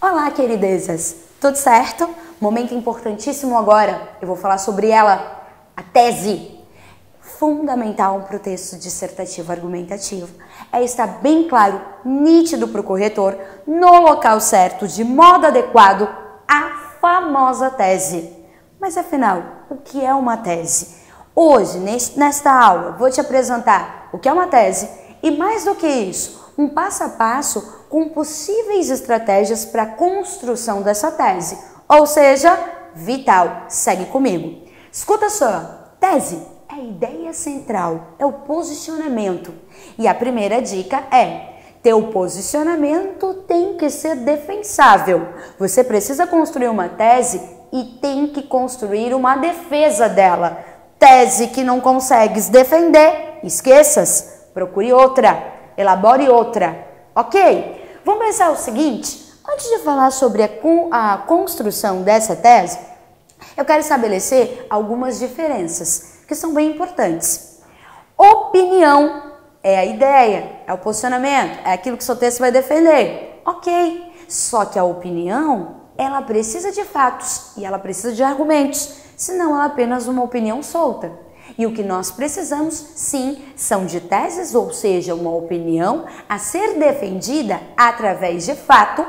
Olá, queridezas! Tudo certo? Momento importantíssimo agora. Eu vou falar sobre ela, a tese. Fundamental para o texto dissertativo argumentativo é estar bem claro, nítido para o corretor, no local certo, de modo adequado, a famosa tese. Mas afinal, o que é uma tese? Hoje, nesta aula, vou te apresentar o que é uma tese e, mais do que isso, um passo a passo com possíveis estratégias para a construção dessa tese. Ou seja, vital. Segue comigo. Escuta só. Tese é a ideia central, é o posicionamento. E a primeira dica é: teu posicionamento tem que ser defensável. Você precisa construir uma tese e tem que construir uma defesa dela. Tese que não consegues defender, esqueças, procure outra, elabore outra. Ok? Vamos pensar o seguinte: antes de falar sobre a, construção dessa tese, eu quero estabelecer algumas diferenças que são bem importantes. Opinião é a ideia, é o posicionamento, é aquilo que seu texto vai defender. Ok, só que a opinião ela precisa de fatos e ela precisa de argumentos, senão ela é apenas uma opinião solta. E o que nós precisamos, sim, são de teses, ou seja, uma opinião a ser defendida através de fato.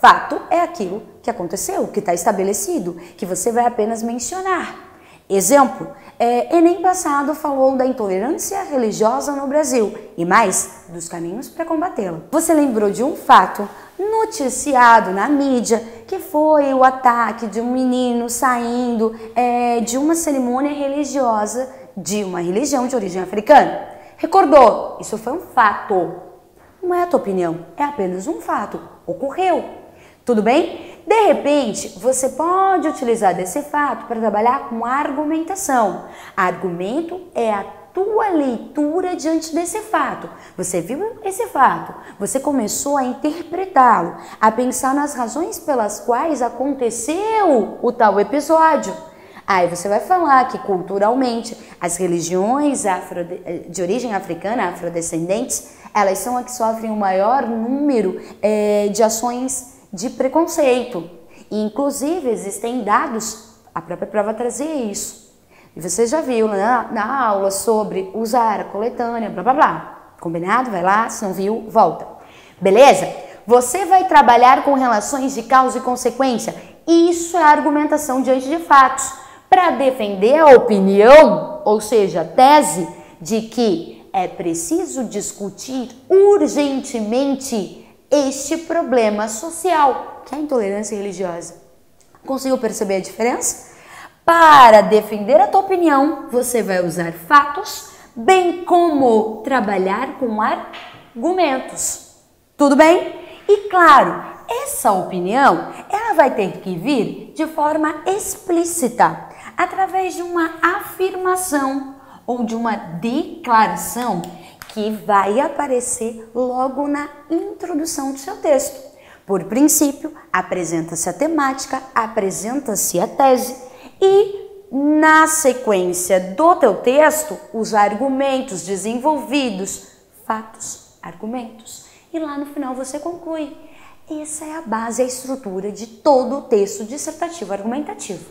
Fato é aquilo que aconteceu, que está estabelecido, que você vai apenas mencionar. Exemplo, é, Enem passado falou da intolerância religiosa no Brasil e mais dos caminhos para combatê-la. Você lembrou de um fato noticiado na mídia que foi o ataque de um menino saindo é, de uma cerimônia religiosa de uma religião de origem africana. Recordou, isso foi um fato. Não é a tua opinião, é apenas um fato. Ocorreu. Tudo bem? De repente, você pode utilizar desse fato para trabalhar com argumentação. Argumento é a tua leitura diante desse fato. Você viu esse fato, você começou a interpretá-lo, a pensar nas razões pelas quais aconteceu o tal episódio. Aí você vai falar que culturalmente as religiões de origem africana, afrodescendentes, elas são as que sofrem o maior número é, de ações de preconceito. E, inclusive, existem dados, a própria prova trazia isso. E você já viu na, na aula sobre usar a coletânea, blá blá blá. Combinado? Vai lá, se não viu, volta. Beleza? Você vai trabalhar com relações de causa e consequência. Isso é argumentação diante de fatos. Para defender a opinião, ou seja, a tese de que é preciso discutir urgentemente este problema social, que é a intolerância religiosa. Conseguiu perceber a diferença? Para defender a tua opinião, você vai usar fatos, bem como trabalhar com argumentos. Tudo bem? E claro, essa opinião, ela vai ter que vir de forma explícita, através de uma afirmação ou de uma declaração que vai aparecer logo na introdução do seu texto. Por princípio, apresenta-se a temática, apresenta-se a tese e na sequência do teu texto, os argumentos desenvolvidos, fatos, argumentos. E lá no final você conclui. Essa é a base, a estrutura de todo o texto dissertativo argumentativo.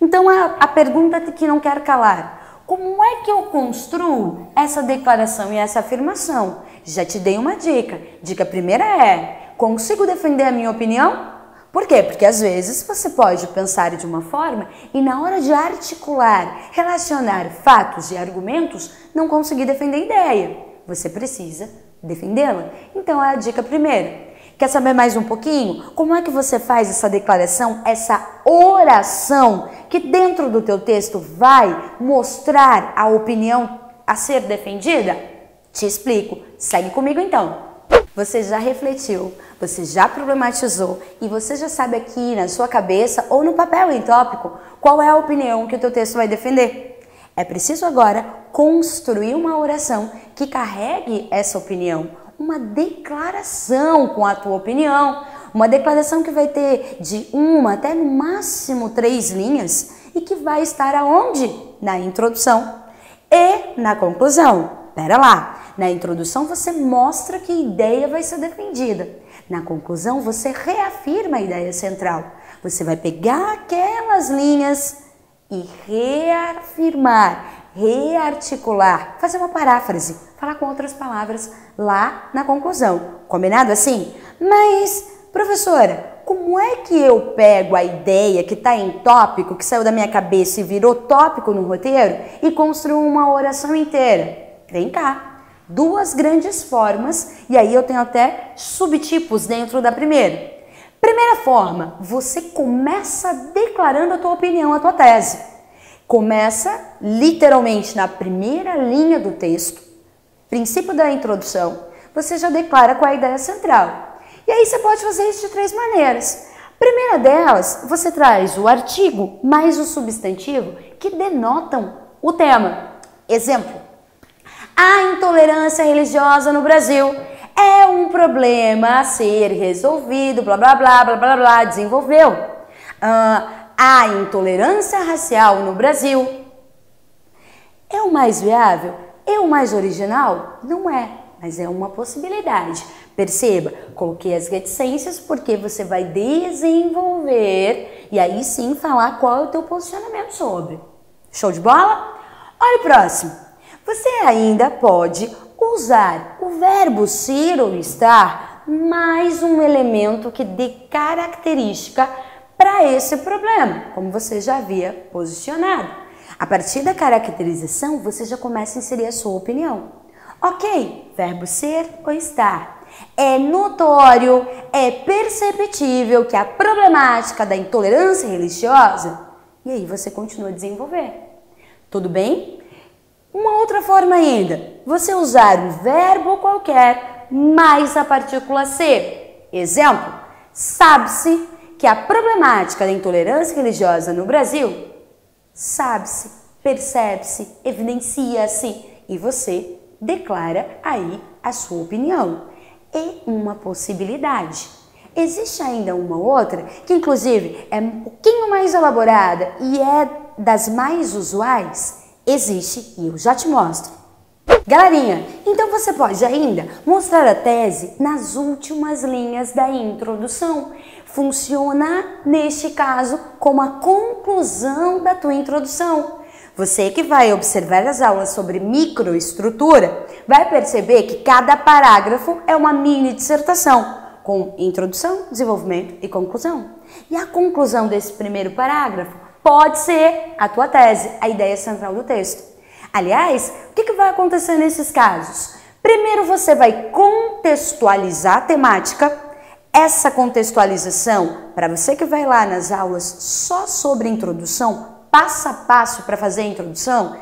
Então a, a pergunta que não quer calar: como é que eu construo essa declaração e essa afirmação? Já te dei uma dica. Dica primeira é: consigo defender a minha opinião? Por quê? Porque às vezes você pode pensar de uma forma e na hora de articular, relacionar fatos e argumentos, não conseguir defender a ideia. Você precisa defendê-la. Então é a dica primeira. Quer saber mais um pouquinho? Como é que você faz essa declaração, essa oração que dentro do teu texto vai mostrar a opinião a ser defendida? Te explico. Segue comigo então. Você já refletiu, você já problematizou e você já sabe aqui na sua cabeça ou no papel em tópico qual é a opinião que o teu texto vai defender. É preciso agora construir uma oração que carregue essa opinião uma declaração com a tua opinião, uma declaração que vai ter de uma até no máximo três linhas e que vai estar aonde? Na introdução e na conclusão. Pera lá, Na introdução, você mostra que ideia vai ser defendida. Na conclusão, você reafirma a ideia central. Você vai pegar aquelas linhas e reafirmar, rearticular, fazer uma paráfrase, falar com outras palavras lá na conclusão. Combinado assim? Mas, professora, como é que eu pego a ideia que está em tópico, que saiu da minha cabeça e virou tópico no roteiro e construo uma oração inteira? Vem cá. Duas grandes formas, e aí eu tenho até subtipos dentro da primeira. Primeira forma, você começa declarando a tua opinião, a tua tese. Começa literalmente na primeira linha do texto, princípio da introdução, você já declara qual é a ideia central. E aí você pode fazer isso de três maneiras. Primeira delas, você traz o artigo mais o substantivo que denotam o tema. Exemplo: a intolerância religiosa no Brasil é um problema a ser resolvido, blá blá blá blá blá blá, desenvolveu. Uh, a intolerância racial no Brasil é o mais viável? É o mais original? Não é, mas é uma possibilidade. Perceba, coloquei as reticências porque você vai desenvolver e aí sim falar qual é o teu posicionamento sobre. Show de bola? Olha o próximo. Você ainda pode usar o verbo ser ou estar mais um elemento que dê característica para esse problema, como você já havia posicionado. A partir da caracterização, você já começa a inserir a sua opinião. Ok, verbo ser ou estar. É notório, é perceptível que a problemática da intolerância religiosa, e aí você continua a desenvolver. Tudo bem? Uma outra forma ainda, você usar um verbo qualquer mais a partícula ser. Exemplo, sabe-se que a problemática da intolerância religiosa no Brasil sabe-se, percebe-se, evidencia-se e você declara aí a sua opinião. E uma possibilidade. Existe ainda uma outra que, inclusive, é um pouquinho mais elaborada e é das mais usuais existe e eu já te mostro. Galerinha, então você pode ainda mostrar a tese nas últimas linhas da introdução. Funciona, neste caso, como a conclusão da tua introdução. Você que vai observar as aulas sobre microestrutura vai perceber que cada parágrafo é uma mini dissertação, com introdução, desenvolvimento e conclusão. E a conclusão desse primeiro parágrafo pode ser a tua tese, a ideia central do texto. Aliás, o que, que vai acontecer nesses casos? Primeiro você vai contextualizar a temática. Essa contextualização, para você que vai lá nas aulas só sobre introdução, passo a passo para fazer a introdução,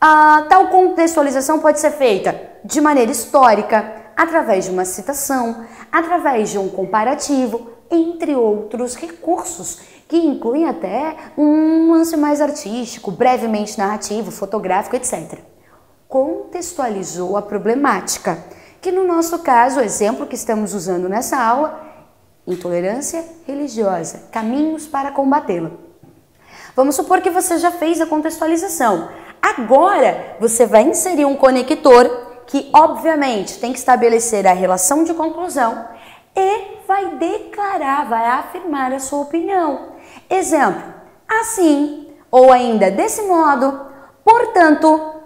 a tal contextualização pode ser feita de maneira histórica, através de uma citação, através de um comparativo, entre outros recursos que incluem até um lance mais artístico, brevemente narrativo, fotográfico, etc. Contextualizou a problemática, que no nosso caso, o exemplo que estamos usando nessa aula, intolerância religiosa, caminhos para combatê-la. Vamos supor que você já fez a contextualização. Agora você vai inserir um conector que, obviamente, tem que estabelecer a relação de conclusão e vai declarar, vai afirmar a sua opinião. Exemplo, assim, ou ainda desse modo, portanto,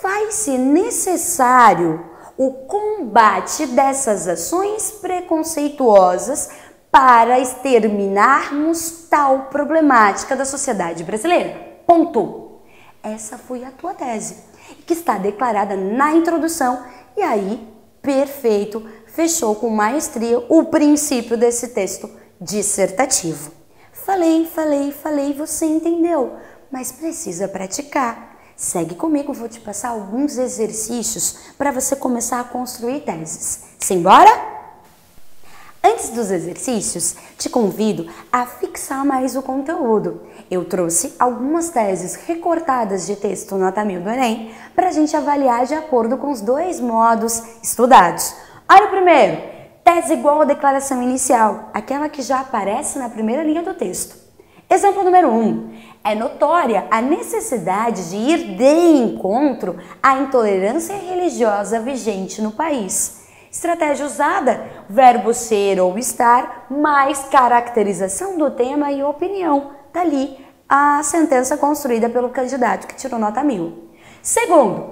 faz-se necessário o combate dessas ações preconceituosas para exterminarmos tal problemática da sociedade brasileira. Ponto. Essa foi a tua tese, que está declarada na introdução, e aí, perfeito, fechou com maestria o princípio desse texto dissertativo. Falei, falei, falei, você entendeu, mas precisa praticar. Segue comigo, vou te passar alguns exercícios para você começar a construir teses. Simbora? Antes dos exercícios, te convido a fixar mais o conteúdo. Eu trouxe algumas teses recortadas de texto nota 1000 do Enem para a gente avaliar de acordo com os dois modos estudados. Olha o primeiro! Tese igual à declaração inicial, aquela que já aparece na primeira linha do texto. Exemplo número 1. Um, é notória a necessidade de ir de encontro à intolerância religiosa vigente no país. Estratégia usada: verbo ser ou estar, mais caracterização do tema e opinião. Dali a sentença construída pelo candidato que tirou nota mil. Segundo,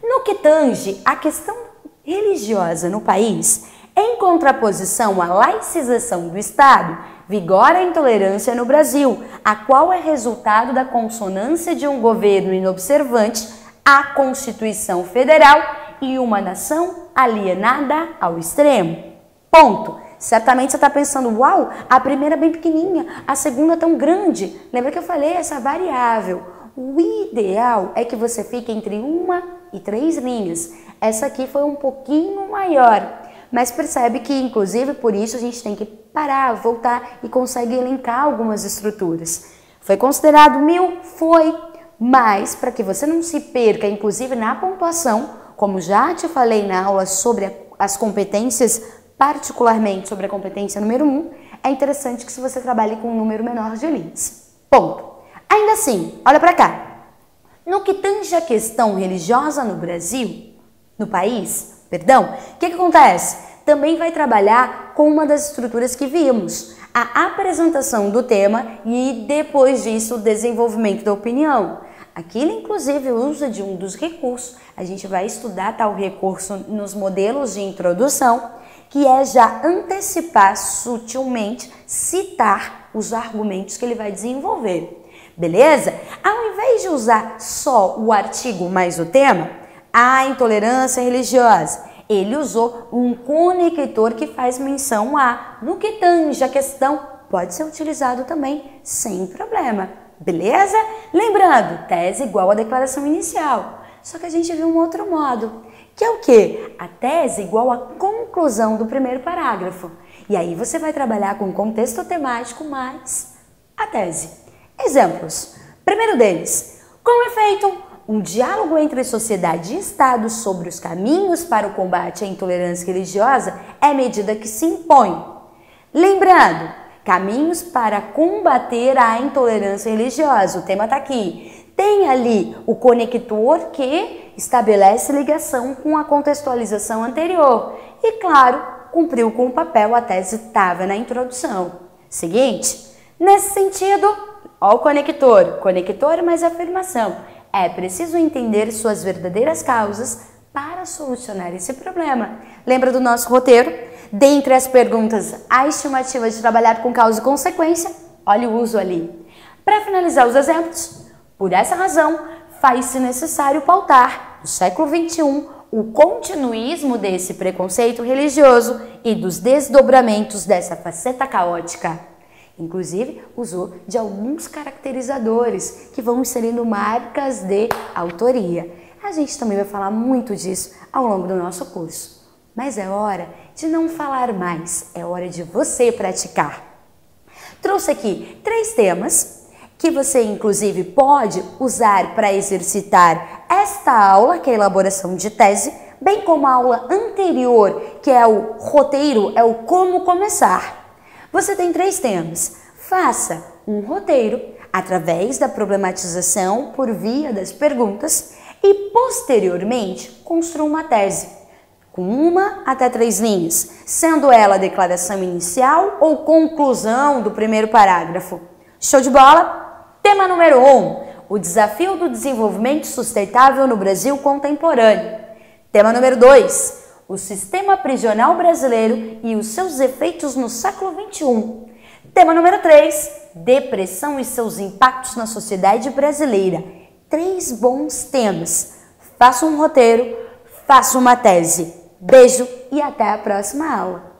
no que tange a questão religiosa no país, em contraposição à laicização do Estado, vigora a intolerância no Brasil, a qual é resultado da consonância de um governo inobservante à Constituição Federal e uma nação alienada ao extremo. Ponto. Certamente você está pensando, uau, a primeira é bem pequenininha, a segunda é tão grande. Lembra que eu falei essa variável? O ideal é que você fique entre uma e três linhas. Essa aqui foi um pouquinho maior. Mas percebe que, inclusive, por isso a gente tem que parar, voltar e consegue elencar algumas estruturas. Foi considerado mil? Foi. Mas, para que você não se perca, inclusive na pontuação, como já te falei na aula sobre as competências, particularmente sobre a competência número 1, um, é interessante que se você trabalhe com um número menor de linhas. Ponto. Ainda assim, olha para cá. No que tange a questão religiosa no Brasil, no país, Perdão? Acontece? Também vai trabalhar com uma das estruturas que vimos, a apresentação do tema e depois disso o desenvolvimento da opinião. Aqui ele inclusive usa de um dos recursos. A gente vai estudar tal recurso nos modelos de introdução, que é já antecipar sutilmente, citar os argumentos que ele vai desenvolver. Beleza? Ao invés de usar só o artigo mais o tema, a intolerância religiosa. Ele usou um conector que faz menção a. No que tange a questão, pode ser utilizado também sem problema. Beleza? Lembrando, tese igual à declaração inicial. Só que a gente viu um outro modo, que é o que? A tese igual à conclusão do primeiro parágrafo. E aí você vai trabalhar com contexto temático mais a tese. Exemplos. Primeiro deles, com efeito, um diálogo entre sociedade e Estado sobre os caminhos para o combate à intolerância religiosa é medida que se impõe. Lembrando, caminhos para combater a intolerância religiosa, o tema está aqui. Tem ali o conector que estabelece ligação com a contextualização anterior. E, claro, cumpriu com o papel a tese estava na introdução. Seguinte, nesse sentido, ó o conector, conector mais afirmação é preciso entender suas verdadeiras causas para solucionar esse problema. Lembra do nosso roteiro? Dentre as perguntas, a estimativa de trabalhar com causa e consequência? Olha o uso ali. Para finalizar os exemplos, por essa razão, faz-se necessário pautar, no século XXI, o continuismo desse preconceito religioso e dos desdobramentos dessa faceta caótica. Inclusive, usou de alguns caracterizadores que vão inserindo marcas de autoria. A gente também vai falar muito disso ao longo do nosso curso. Mas é hora de não falar mais, é hora de você praticar. Trouxe aqui três temas que você, inclusive, pode usar para exercitar esta aula, que é a elaboração de tese, bem como a aula anterior, que é o roteiro, é o como começar. Você tem três temas. Faça um roteiro através da problematização por via das perguntas e, posteriormente, construa uma tese com uma até três linhas, sendo ela a declaração inicial ou conclusão do primeiro parágrafo. Show de bola? Tema número 1: um, o desafio do desenvolvimento sustentável no Brasil contemporâneo. Tema número 2: o sistema prisional brasileiro e os seus efeitos no século XXI. Tema número 3: depressão e seus impactos na sociedade brasileira. Três bons temas. Faça um roteiro, faça uma tese. Beijo e até a próxima aula.